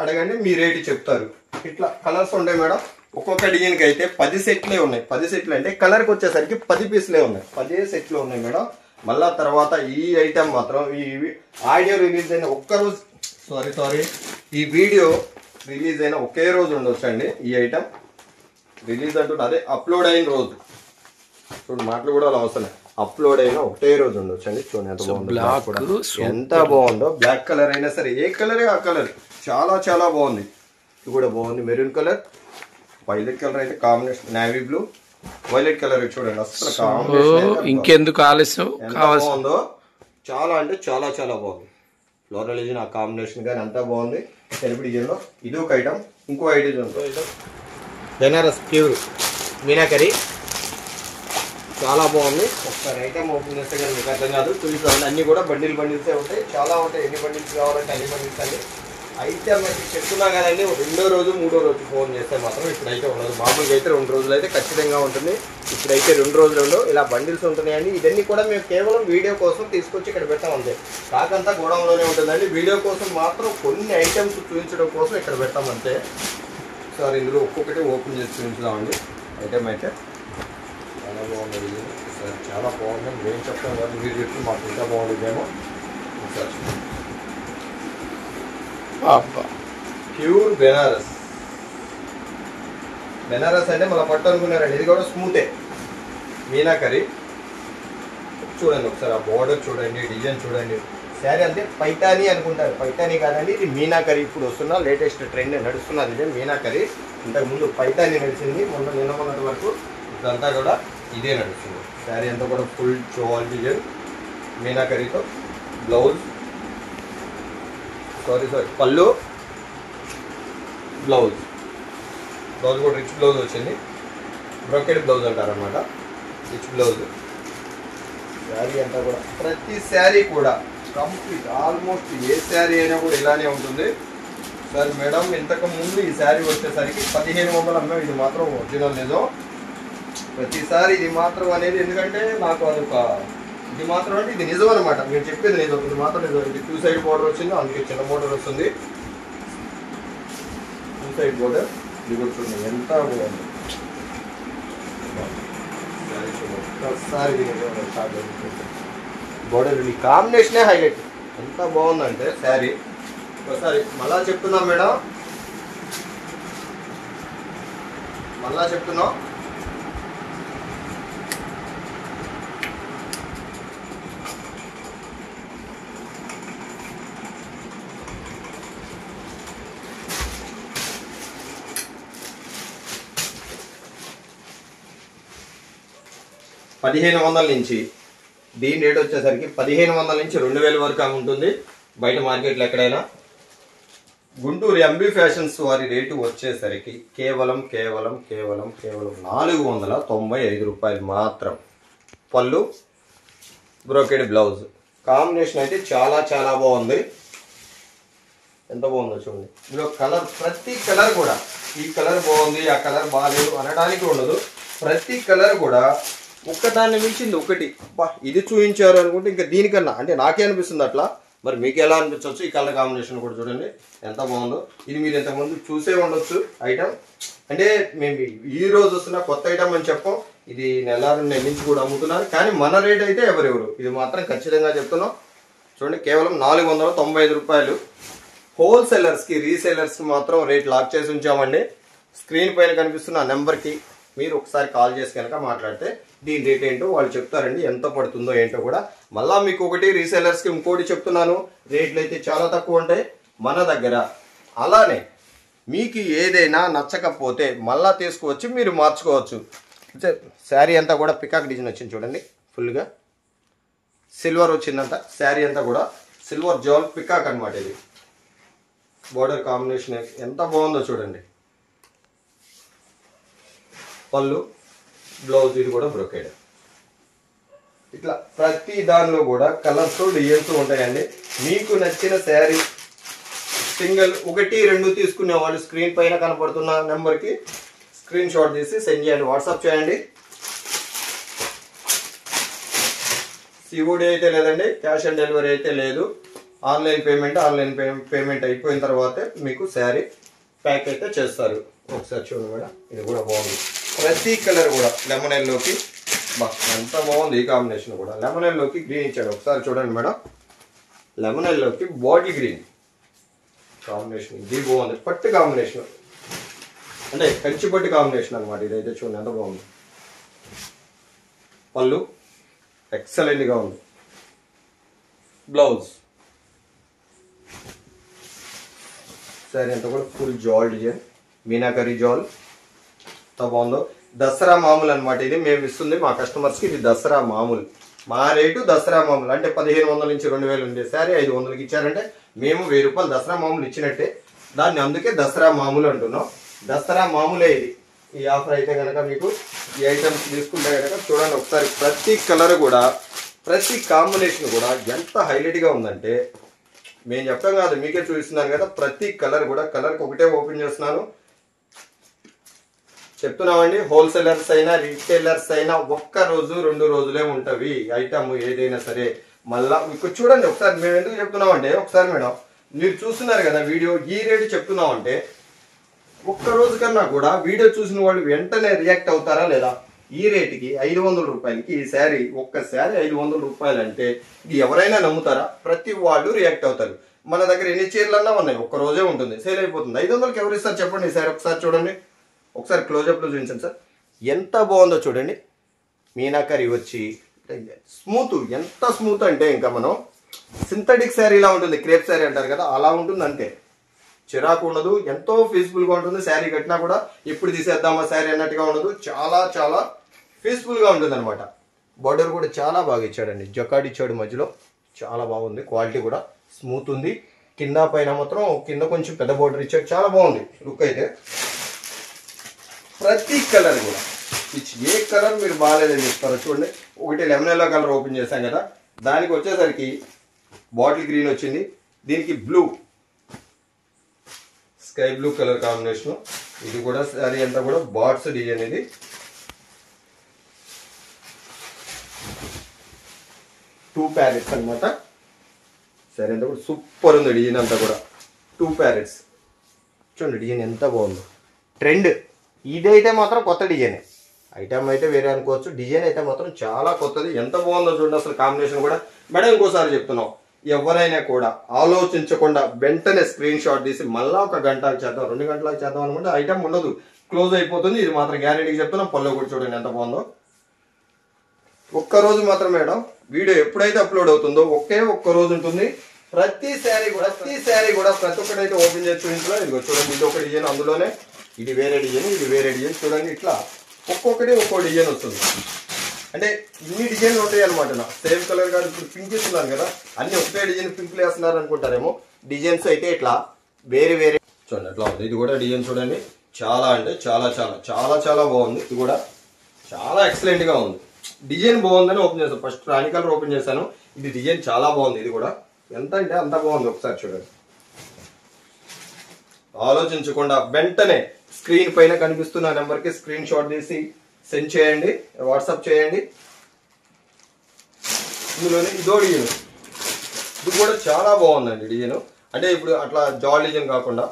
అడగండి మీ రేటు చెప్తారు. ఇట్లా కలర్స్ ఉంటాయి మేడం. ఒక్కొక్క డిజైన్కి అయితే పది సెట్లే ఉన్నాయి. పది సెట్లు అంటే కలర్కి వచ్చేసరికి పది పీసులే ఉన్నాయి. పదే సెట్లు ఉన్నాయి మేడం. మళ్ళా తర్వాత ఈ ఐటెం మాత్రం ఈ ఆడియో రిలీజ్ అయిన ఒక్క రోజు సారీ సారీ. ఈ వీడియో రిలీజ్ అయిన ఒకే రోజు ఉండొచ్చు అండి ఈ ఐటెం. రిలీజ్ అంటుంటే అదే అప్లోడ్ అయిన రోజు. చూడు మాటలు కూడా అలా అవసరం అప్లోడ్ అయిన ఒకటే రోజు ఉండొచ్చు అండి చూడండి ఎంత బాగుందో. ఎంత బ్లాక్ కలర్ అయినా సరే ఏ కలరే ఆ కలర్. చాలా చాలా బాగుంది. ఇది కూడా బాగుంది. మెరూన్ కలర్ వైలెట్ కలర్ అయితే combination navy blue. Violet colour చూడండి. అసలు కాంబినేషన్ ఇంకెందుకు ఆలస్యం? ఎంత కావాల్సి బాగుందో? చాలా అంటే చాలా చాలా బాగుంది. ఫ్లోరలిజన్ ఆ కాంబినేషన్ కానీ అంతా బాగుంది. తెలుపు డిజైన్లో ఇది ఒక ఐటమ్ ఇంకో ఐటమ్ ఉంది బెనారస్ ప్యూర్ మీనాకరి చాలా బాగుంది. ఒకసారి ఐటమ్ ఓపెన్ చేస్తే కానీ మీకు అర్థం కాదు. చూపిస్తాను అన్నీ కూడా బండిల్ బండిల్సే ఉంటాయి. చాలా ఉంటాయి. ఎన్ని బండిల్స్ కావాలంటే అన్ని బండిల్స్ అండి ఐటమ్ అయితే చెప్తున్నా కదండి రెండో రోజు మూడో రోజు ఫోన్ చేస్తే మాత్రం ఇప్పుడైతే ఉండదు. మామూలుగా అయితే రెండు రోజులు అయితే ఖచ్చితంగా ఉంటుంది. ఇప్పుడైతే రెండు రోజులలో ఇలా బండిల్స్ ఉంటున్నాయండి. ఇవన్నీ కూడా మేము కేవలం వీడియో కోసం తీసుకొచ్చి ఇక్కడ పెట్టాం అంతే. కాకంతా గోడంలోనే ఉంటుందండి. వీడియో కోసం మాత్రం కొన్ని ఐటమ్స్ చూపించడం కోసం ఇక్కడ పెట్టాం అంతే. సార్ ఇందులో ఒక్కొక్కటి ఓపెన్ చేసి చూపించుదామండి. ఐటమ్ అయితే. చాలా బాగుంది. ఇది సార్ చాలా బాగుంది. మేము చెప్తాం కాదు మీరు చెప్తే మాకు ఇంకా బాగుంటుందేమో ఒకసారి. ప్యూర్ బెనారస్. బెనారస్ అంటే మన పట్టు అనుకున్నారండి. ఇది కూడా స్మూతే. మీనాకరి. చూడండి ఒకసారి ఆ బోర్డర్ చూడండి డిజైన్ చూడండి. శారీ అంటే పైతాని అనుకుంటారు. పైతాని కాదండి ఇది మీనాకరి. ఇప్పుడు వస్తున్న లేటెస్ట్ ట్రెండ్ నడుస్తున్న డిజైన్ మీనాకరి. ఇంతకు ముందు పైతాని నడిచింది మొన్న నిన్న మొన్నటి వరకు. ఇదంతా కూడా ఇదే నడుస్తుంది. శారీ అంతా కూడా ఫుల్ చోల్ డిజైన్ మీనాకరీతో బ్లౌజ్. సారీ సారీ పళ్ళు బ్లౌజ్. బ్లౌజ్ కూడా రిచ్ బ్లౌజ్ వచ్చింది. బ్రోకెడ్ బ్లౌజ్ అంటారనమాట రిచ్ బ్లౌజ్. శారీ అంతా కూడా ప్రతి శారీ కూడా కంప్లీట్ ఆల్మోస్ట్ ఏ శారీ అయినా కూడా ఇలానే ఉంటుంది. సార్ మేడం ఇంతకు ముందు ఈ శారీ వచ్చేసరికి పదిహేను వందలు అమ్మాయి ఇది మాత్రం ఒరిజినల్ నిజం. ప్రతిసారి ఇది మాత్రం అనేది ఎందుకంటే నాకు ఒక ఇది మాత్రం అంటే ఇది నిజం అనమాట మీరు చెప్పేది నిజం. ఇది మాత్రం నిజం. ఇది టూ సైడ్ బోర్డర్ వచ్చింది అందుకే చిన్న బోర్డర్ వస్తుంది. టూ సైడ్ బోర్డర్ ఇది కూడా ఎంత బాగుంది ఒక్కసారి బోర్డర్ ఈ కాంబినేషనే హైలైట్ ఎంత బాగుందంటే శారీ. ఒకసారి మళ్ళా చెప్తున్నాం మేడం. మళ్ళా చెప్తున్నాం. పదిహేను వందల నుంచి దీని రేట్ వచ్చేసరికి పదిహేను వందల నుంచి రెండు వేల వరకు ఉంటుంది. బయట మార్కెట్లో ఎక్కడైనా. గుంటూరు ఎంబీ ఫ్యాషన్స్ వారి రేటు వచ్చేసరికి కేవలం కేవలం కేవలం కేవలం నాలుగు వందల తొంభై ఐదు రూపాయలు మాత్రం. పళ్ళు బ్రోకెడ్ బ్లౌజ్. కాంబినేషన్ అయితే చాలా చాలా బాగుంది. ఎంత బాగుందో చూడండి. ఇందులో కలర్ ప్రతి కలర్ కూడా. ఈ కలర్ బాగుంది ఆ కలర్ బాగాలేదు అనడానికి ఉండదు. ప్రతి కలర్ కూడా ఒక్కదాన్ని మించింది ఒకటి. ఇది చూపించారు అనుకుంటే ఇంకా దీనికన్నా అంటే నాకే అనిపిస్తుంది అట్లా. మరి మీకు ఎలా అనిపించవచ్చు ఈ కలర్ కాంబినేషన్ కూడా చూడండి. ఎంత బాగుందో. ఇది మీరు ఇంతకుముందు చూసే ఉండొచ్చు ఐటమ్ అంటే మేము ఈ రోజు వస్తున్న కొత్త ఐటమ్ అని చెప్పం. ఇది నెల రెండు నుంచి కూడా అమ్ముతున్నారు. కానీ మన రేట్ అయితే ఎవరెవరు? ఇది మాత్రం ఖచ్చితంగా చెప్తున్నాం. చూడండి కేవలం నాలుగు వందల తొంభై ఐదు రూపాయలు. హోల్సేలర్స్కి రీసేలర్స్కి మాత్రం రేట్ లాక్ చేసి ఉంచామండి. స్క్రీన్ పైన కనిపిస్తున్న నెంబర్కి మీరు ఒకసారి కాల్ చేసి కనుక మాట్లాడితే దీని రేట్ ఏంటో వాళ్ళు చెప్తారండి ఎంత పడుతుందో ఏంటో కూడా. మళ్ళా మీకు ఒకటి రీసెలర్స్కి ఇంకోటి చెప్తున్నాను రేట్లు అయితే చాలా తక్కువ ఉంటాయి మన దగ్గర. అలానే మీకు ఏదైనా నచ్చకపోతే మళ్ళా తీసుకువచ్చి మీరు మార్చుకోవచ్చు. శారీ అంతా కూడా పికాక్ డిజైన్ వచ్చింది చూడండి ఫుల్గా. సిల్వర్ వచ్చిందంతా శారీ అంతా కూడా సిల్వర్ జాల్ పికాక్ అనమాట ఇది. బోర్డర్ కాంబినేషన్ ఎంత బాగుందో చూడండి. పళ్ళు బ్లౌజ్ ఇది కూడా బ్రొకేడ్ ఇట్లా ప్రతి దానిలో కూడా కలర్స్ డిజైన్స్ ఉంటాయండి. మీకు నచ్చిన శారీ సింగిల్ ఒకటి రెండు తీసుకునే వాళ్ళు స్క్రీన్ పైన కనపడుతున్న నెంబర్కి స్క్రీన్ షాట్ తీసి సెండ్ చేయండి. వాట్సాప్ చేయండి. సిఓడి అయితే లేదండి క్యాష్ ఆన్ డెలివరీ అయితే లేదు. ఆన్లైన్ పేమెంట్ ఆన్లైన్ పేమెంట్ అయిపోయిన తర్వాతే మీకు శారీ ప్యాక్ అయితే చేస్తారు. ఒకసారి చూడండి మేడం ఇది కూడా బాగుంది. ప్రతి కలర్ కూడా లెమన్ ఎల్లోకి బా ఎంత బాగుంది ఈ కాంబినేషన్ కూడా. లెమన్ ఎల్లోకి గ్రీన్ ఇచ్చాడు. ఒకసారి చూడండి మేడం. లెమన్ ఎల్లోకి బాటిల్ గ్రీన్. కాంబినేషన్ ఇది బాగుంది. పట్టు కాంబినేషన్. అంటే కంచి పట్టు కాంబినేషన్ అనమాట ఇదైతే చూడండి ఎంత బాగుంది. పళ్ళు ఎక్సలెంట్గా ఉంది. బ్లౌజ్. సరే అంతా కూడా ఫుల్ జాల్. డిజైన్ మీనాకరీ జాల్. ఎంత బాగుందో. దసరా మామూలు అనమాట ఇది. మేము ఇస్తుంది మా కస్టమర్స్కి ఇది దసరా మామూలు. మా రేటు దసరా మామూలు. అంటే పదిహేను వందల నుంచి రెండు వేలు ఉండే శారీ ఐదు వందలకి ఇచ్చారంటే మేము వెయ్యి రూపాయలు దసరా మామూలు ఇచ్చినట్టే. దాన్ని అందుకే దసరా మామూలు అంటున్నాం. దసరా మామూలే ఇది. ఈ ఆఫర్ అయితే కనుక మీకు ఈ ఐటమ్స్ తీసుకుంటే కనుక చూడండి ఒకసారి. ప్రతి కలర్ కూడా ప్రతి కాంబినేషన్ కూడా ఎంత హైలైట్గా ఉందంటే మేము చెప్తాం కాదు మీకే చూపిస్తున్నాను కదా ప్రతి కలర్ కూడా. కలర్కి ఒకటే ఓపెన్ చేస్తున్నాను. చెప్తున్నామండి హోల్సేలర్స్ అయినా రీటైలర్స్ అయినా ఒక్క రోజు రెండు రోజులే ఉంటవి ఐటమ్ ఏదైనా సరే. మళ్ళా మీకు చూడండి ఒకసారి మేము ఎందుకు చెప్తున్నామంటే ఒకసారి మేడం మీరు చూస్తున్నారు కదా వీడియో ఈ రేటు చెప్తున్నామంటే ఒక్క రోజు కన్నా కూడా వీడియో చూసిన వాళ్ళు వెంటనే రియాక్ట్ అవుతారా లేదా? ఈ రేటుకి ఐదు వందల రూపాయలకి ఈ శారీ ఒక్క శారీ ఐదు వందల రూపాయలు అంటే ఇది ఎవరైనా నమ్ముతారా? ప్రతి వాళ్ళు రియాక్ట్ అవుతారు. మన దగ్గర ఎన్ని చీరలన్నా ఉన్నాయి ఒక్క రోజే ఉంటుంది సేల్ అయిపోతుంది. ఐదు వందలకి ఎవరు ఇస్తారు చెప్పండి ఈ శారీ ఒకసారి చూడండి. ఒకసారి క్లోజప్లో చూపించండి సార్. ఎంత బాగుందో చూడండి. మీనాకరి వచ్చి స్మూత్ ఎంత స్మూత్ అంటే ఇంకా మనం సింథటిక్ శారీ ఇలా ఉంటుంది క్రేప్ శారీ అంటారు కదా అలా ఉంటుంది అంతే. చిరాకు ఉండదు ఎంతో పీస్ఫుల్గా ఉంటుంది శారీ కట్టినా కూడా ఎప్పుడు తీసేద్దామా శారీ అన్నట్టుగా ఉండదు చాలా చాలా పీస్ఫుల్గా ఉంటుంది అనమాట బార్డర్ కూడా చాలా బాగా ఇచ్చాడండి జకాడ్ ఇచ్చాడు మధ్యలో చాలా బాగుంది క్వాలిటీ కూడా స్మూత్ ఉంది. కింద పైన మాత్రం కింద కొంచెం పెద్ద బార్డర్ ఇచ్చాడు చాలా బాగుంది లుక్ అయితే. ప్రతి కలర్ కూడా. ఇచ్ ఏ కలర్ మీరు బాగాలేదని చెప్తారో చూడండి. ఒకటి లెమన్ ఎల్లో కలర్ ఓపెన్ చేశాం కదా. దానికి వచ్చేసరికి బాటిల్ గ్రీన్ వచ్చింది. దీనికి blue. Sky blue colour combination. ఇది కూడా సారీ అంతా కూడా బాట్స్ డిజైన్ ఇది. టూ ప్యారెట్స్ అనమాట సరే అంతా కూడా సూపర్ ఉంది డిజైన్ అంతా కూడా. టూ ప్యారెట్స్ చూడండి డిజైన్ ఎంత బాగుందో. ట్రెండ్ ఇదైతే మాత్రం కొత్త డిజైన్. ఐటమ్ అయితే వేరే అనుకోవచ్చు. డిజైన్ అయితే మాత్రం చాలా కొత్తది. ఎంత బాగుందో చూడండి అసలు కాంబినేషన్ కూడా. మేడం ఇంకోసారి చెప్తున్నాం. ఎవరైనా కూడా ఆలోచించకుండా వెంటనే స్క్రీన్ షాట్ తీసి మళ్ళీ ఒక గంటకు చేద్దాం రెండు గంటలకు చేద్దాం అనుకుంటే ఐటమ్ ఉండదు. క్లోజ్ అయిపోతుంది. ఇది మాత్రం గ్యారెంటీకి చెప్తున్నాం. పళ్ళు కూడా చూడండి ఎంత బాగుందో. ఒక్క రోజు మాత్రం మేడం వీడియో ఎప్పుడైతే అప్లోడ్ అవుతుందో ఒకే ఒక్క రోజు ఉంటుంది. ప్రతి శారీ కూడా ప్రతి శారీ కూడా ప్రతి ఒక్కటైతే ఓపెన్ చేసి చూపించలో ఇదిగో చూడండి ఇది ఒక డిజైన్ అందులోనే. ఇది వేరే డిజైన్ ఇది వేరే డిజైన్. చూడండి ఇట్లా ఒక్కొక్కటి ఒక్కో డిజైన్ వస్తుంది. అంటే ఇన్ని డిజైన్లు ఉంటాయి అనమాట నా సేమ్ కలర్ కాదు ఇప్పుడు పింక్ ఇస్తున్నాను కదా అన్ని ఒకటే డిజైన్ పింక్ వేస్తున్నారు అనుకుంటారేమో. డిజైన్స్ అయితే ఇట్లా వేరే వేరే చూడండి అట్లా ఉంది. ఇది కూడా డిజైన్ చూడండి. చాలా అంటే చాలా చాలా చాలా చాలా బాగుంది. ఇది కూడా చాలా ఎక్సలెంట్గా ఉంది. డిజైన్ బాగుందని ఓపెన్ చేస్తాను ఫస్ట్ రాణి కలర్ ఓపెన్ చేశాను. ఇది డిజైన్ చాలా బాగుంది. ఇది కూడా ఎంత అంటే అంత బాగుంది. ఒకసారి చూడండి. ఆలోచించకుండా వెంటనే స్క్రీన్ పైన కనిపిస్తున్న నెంబర్కి స్క్రీన్ షాట్ తీసి సెండ్ చేయండి వాట్సాప్ చేయండి. ఇందులోనే ఇదో డిజైన్ ఇది కూడా చాలా బాగుందండి డిజైన్ అంటే ఇప్పుడు అట్లా జాల్ డిజైన్ కాకుండా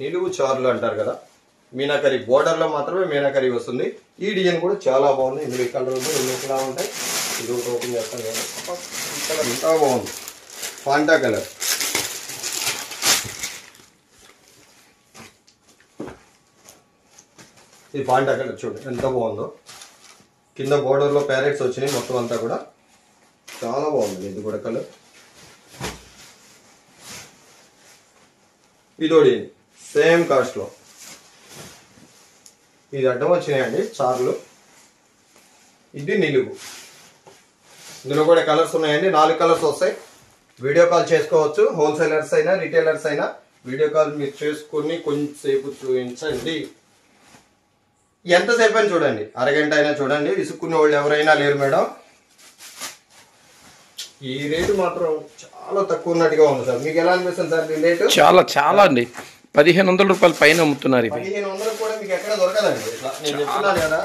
నిలువు చారులు అంటారు కదా మీనాకరి బోర్డర్లో మాత్రమే మీనాకరి వస్తుంది. ఈ డిజైన్ కూడా చాలా బాగుంది. ఇందులో కలర్ ఉంది ఇందులో ఇలా ఉంటాయి. ఇది ఓపెన్ చేస్తాను కదా కలర్ ఇంకా బాగుంది. Fanta colour. ఇది పాయింట్ అక్కడ చూడండి ఎంత బాగుందో. కింద బోర్డర్లో ప్యారెట్స్ వచ్చినాయి మొత్తం అంతా కూడా. చాలా బాగుంది ఇది కూడా కలర్ ఇదోడి సేమ్ కాస్ట్లో ఇది అడ్డం వచ్చినాయండి చార్లు. ఇది నిలువు. ఇందులో కూడా కలర్స్ ఉన్నాయండి నాలుగు కలర్స్ వస్తాయి. వీడియో కాల్ చేసుకోవచ్చు హోల్సేలర్స్ అయినా రిటైలర్స్ అయినా. వీడియో కాల్ మీరు చేసుకుని కొంచెంసేపు చూపించండి ఎంతసేపు అని చూడండి. అరగంట అయినా చూడండి. విసుక్కునే వాళ్ళు ఎవరైనా లేరు మేడం. ఈ రేటు మాత్రం చాలా తక్కువ ఉన్నట్టుగా ఉంది సార్. మీకు ఎలా అనిపిస్తుంది సార్ ఈ రేటు? చాలా చాలా అండి. పదిహేను వందల రూపాయల పైన అమ్ముతున్నారు పదిహేను వందలు కూడా మీకు ఎక్కడ దొరకదండి. ఇట్లా నేను చెప్తున్నాను కదా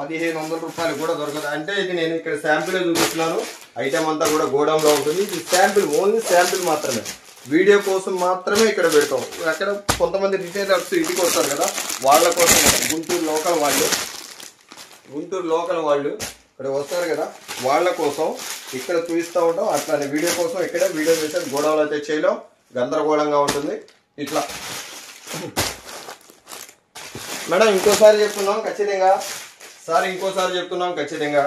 పదిహేను వందల రూపాయలు కూడా దొరకదు. అంటే ఇది నేను ఇక్కడ శాంపిల్ చూపిస్తున్నాను. ఐటమ్ అంతా కూడా గోడౌన్లో ఉంటుంది. ఇది శాంపిల్ ఓన్లీ శాంపిల్ మాత్రమే. వీడియో కోసం మాత్రమే ఇక్కడ పెడతాం. అక్కడ కొంతమంది రిటైలర్స్ ఇంటికి వస్తారు కదా వాళ్ళ కోసం గుంటూరు లోకల్ వాళ్ళు గుంటూరు లోకల్ వాళ్ళు ఇక్కడ వస్తారు కదా వాళ్ళ కోసం ఇక్కడ చూపిస్తూ ఉంటాం. అట్లానే వీడియో కోసం ఇక్కడ వీడియో చేసే గోడౌన్లో అయితే చేయలేం. గందరగోళంగా ఉంటుంది. ఇట్లా. మేడం ఇంకోసారి చెప్తున్నాం ఖచ్చితంగా. సార్ ఇంకోసారి చెప్తున్నాం ఖచ్చితంగా.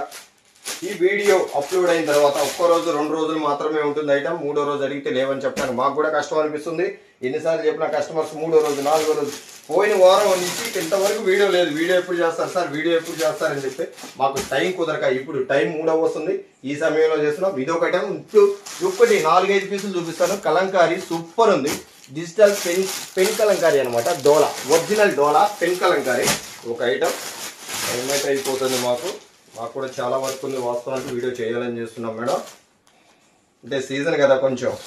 ఈ వీడియో అప్లోడ్ అయిన తర్వాత ఒక్క రోజు రెండు రోజులు మాత్రమే ఉంటుంది ఐటమ్. మూడో రోజు అడిగితే లేవని చెప్తాను మాకు కూడా కష్టం అనిపిస్తుంది. ఎన్నిసార్లు చెప్పిన కస్టమర్స్ మూడో రోజు నాలుగో రోజు పోయిన వారం నుంచి ఇంతవరకు వీడియో లేదు. వీడియో ఎప్పుడు చేస్తారు సార్? వీడియో ఎప్పుడు చేస్తారని చెప్పి మాకు టైం కుదరక ఇప్పుడు టైం మూడవ వస్తుంది. ఈ సమయంలో చేస్తున్నాం. ఇది ఒక ఐటమ్. ఇప్పుడు నాలుగైదు పీసులు చూపిస్తాను. కలంకారీ సూపర్ ఉంది. డిజిటల్ పెన్ పెన్ కలంకారీ అనమాట డోలా. Original dola pen Kalamkari. ఒక ఐటమ్. హెల్మెట్ అయిపోతుంది మాకు. మాకు కూడా చాలా వర్క్ ఉంది. వాస్తవానికి వీడియో చేయాలని చేస్తున్నాం మేడం. అంటే సీజన్ కదా కొంచెం.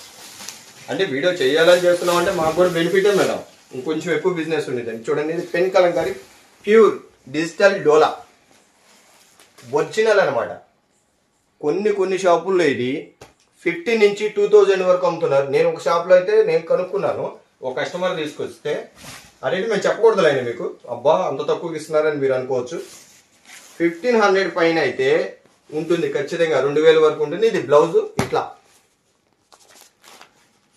అంటే వీడియో చేయాలని చేస్తున్నాం అంటే మాకు కూడా బెనిఫిటే మేడం. ఇంకొంచెం ఎక్కువ బిజినెస్ ఉండేది. చూడండి ఇది pen Kalamkari pure digital dola. Original అనమాట కొన్ని కొన్ని షాపుల్లో ఇది ఫిఫ్టీ నుంచి టూ థౌజండ్ వరకు అమ్ముతున్నారు. నేను ఒక షాప్లో అయితే నేను కనుక్కున్నాను. ఒక కస్టమర్ తీసుకొస్తే అదేంటి మేము చెప్పకూడదులేండి మీకు. అబ్బా అంత తక్కువకి ఇస్తున్నారని మీరు అనుకోవచ్చు. ఫిఫ్టీన్ హండ్రెడ్ పైన అయితే ఉంటుంది ఖచ్చితంగా. రెండు వేల వరకు ఉంటుంది. ఇది బ్లౌజ్ ఇట్లా.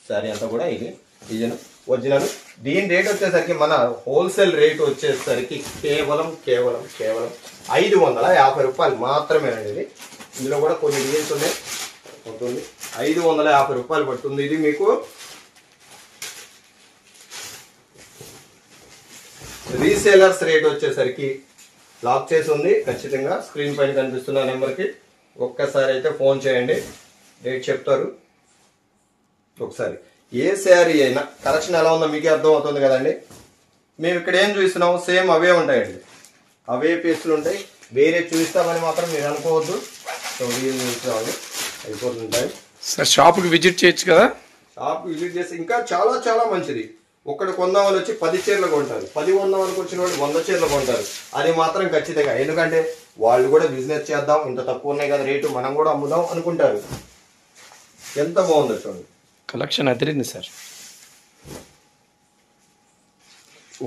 సరే అంతా కూడా ఇది డిజైన్ ఒరిజినల్. దీని రేట్ వచ్చేసరికి మన హోల్సేల్ రేట్ వచ్చేసరికి కేవలం కేవలం కేవలం ఐదు వందల యాభై రూపాయలు మాత్రమేనండి ఇది. ఇందులో కూడా కొన్ని డిజైన్స్ ఉన్నాయి. ఉంటుంది. ఐదు వందల యాభై రూపాయలు పడుతుంది ఇది మీకు. రీసేలర్స్ రేట్ వచ్చేసరికి లాక్ చేసి ఉంది. ఖచ్చితంగా స్క్రీన్ పైన కనిపిస్తున్న నెంబర్కి ఒక్కసారి అయితే ఫోన్ చేయండి. రేట్ చెప్తారు. ఒకసారి. ఏ శారీ అయినా కలెక్షన్ ఎలా ఉందో మీకే అర్థం అవుతుంది కదండి. మేము ఇక్కడ ఏం చూస్తున్నాము సేమ్ అవే ఉంటాయండి. అవే పీసులు ఉంటాయి. వేరే చూస్తామని మాత్రం మీరు అనుకోవద్దు. సో వీళ్ళు చూస్తామని అయిపోతుంటాయి. సార్ షాప్కి విజిట్ చేయొచ్చు కదా? షాప్ విజిట్ చేసి ఇంకా చాలా చాలా మంచిది. ఒక్కటి కొందామని వచ్చి పది చీరలు కొంటారు. పది కొందామని వచ్చిన వాళ్ళు వంద చీరలు కొంటారు. అది మాత్రం ఖచ్చితంగా. ఎందుకంటే వాళ్ళు కూడా బిజినెస్ చేద్దాం ఇంత తక్కువ ఉన్నాయి కదా రేటు మనం కూడా అమ్ముదాం అనుకుంటారు. ఎంత బాగుందో చూడండి. కలెక్షన్ అదిరింది సార్.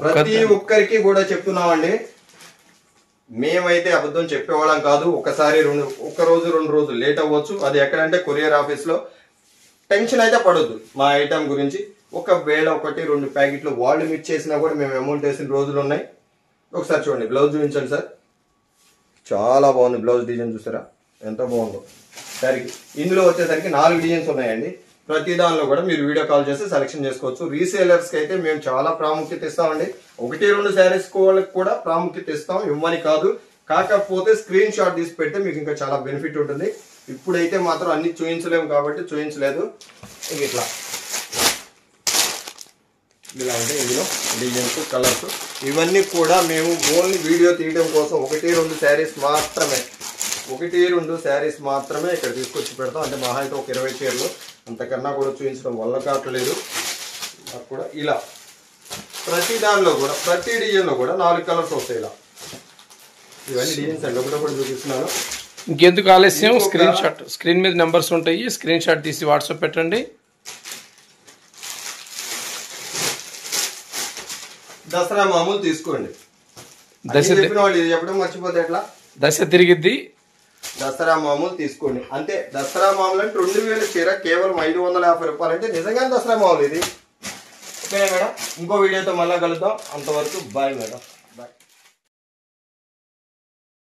ప్రతి ఒక్కరికి కూడా చెప్తున్నామండి. మేమైతే అబద్ధం చెప్పేవాళ్ళం కాదు. ఒకసారి రెండు ఒక రోజు రెండు రోజులు లేట్ అవ్వచ్చు. అది ఎక్కడంటే కొరియర్ ఆఫీస్లో టెన్షన్ అయితే పడొద్దు మా ఐటమ్ గురించి. ఒకవేళ ఒకటి రెండు ప్యాకెట్లు వాళ్ళు మిక్స్ చేసినా కూడా మేము అమౌంట్ వేసిన రోజులు ఉన్నాయి. ఒకసారి చూడండి బ్లౌజ్ చూపించండి సార్. చాలా బాగుంది బ్లౌజ్ డిజైన్ చూసారా? ఎంత బాగుందో. సరికి ఇందులో వచ్చేసరికి నాలుగు డిజైన్స్ ఉన్నాయండి. ప్రతి దానిలో కూడా మీరు వీడియో కాల్ చేసి సెలెక్షన్ చేసుకోవచ్చు. రీసేలర్స్కి అయితే మేము చాలా ప్రాముఖ్యత ఇస్తామండి. ఒకటి రెండు శారీస్ వాళ్ళకి కూడా ప్రాముఖ్యత ఇస్తాం ఇవ్వని కాదు. కాకపోతే స్క్రీన్ షాట్ తీసి పెడితే మీకు ఇంకా చాలా బెనిఫిట్ ఉంటుంది. ఇప్పుడైతే మాత్రం అన్ని చూపించలేము కాబట్టి చూయించలేదు. ఇంక ఇట్లా. ఇలా ఉంటాయి ఇందులో డిజైన్స్ కలర్స్. ఇవన్నీ కూడా మేము ఓన్లీ వీడియో తీయడం కోసం ఒకటి రెండు శారీస్ మాత్రమే ఒకటి రెండు శారీస్ మాత్రమే ఇక్కడ తీసుకొచ్చి పెడతాం. అంటే మహా అయితే ఒక ఇరవై చీరలు. అంతకన్నా కూడా చూపించడం వల్ల కావట్లేదు. నాకు కూడా ఇలా. ప్రతి దానిలో కూడా ప్రతి డిజైన్లో కూడా నాలుగు కలర్స్ వస్తాయి ఇలా. ఇవన్నీ డిజైన్స్ అండి. ఒకటి ఒకటి చూపిస్తున్నాను. ఇంకెందుకు ఆలస్యం? స్క్రీన్ షాట్ స్క్రీన్ మీద నెంబర్స్ ఉంటాయి. స్క్రీన్ షాట్ తీసి వాట్సాప్ పెట్టండి. దసరా మామూలు తీసుకోండి. దశ చెప్పిన వాళ్ళు ఇది చెప్పడం మర్చిపోతే ఎట్లా? దశ తిరిగిద్ది. దసరా మామూలు తీసుకోండి. అంతే దసరా మామూలు అంటే రెండు వేల చీర కేవలం ఐదు వందల యాభై రూపాయలు అంటే నిజంగా దసరా మామూలు ఇది. ఓకే మేడం ఇంకో వీడియోతో మళ్ళీ కలుద్దాం. అంతవరకు బాయ్ మేడం.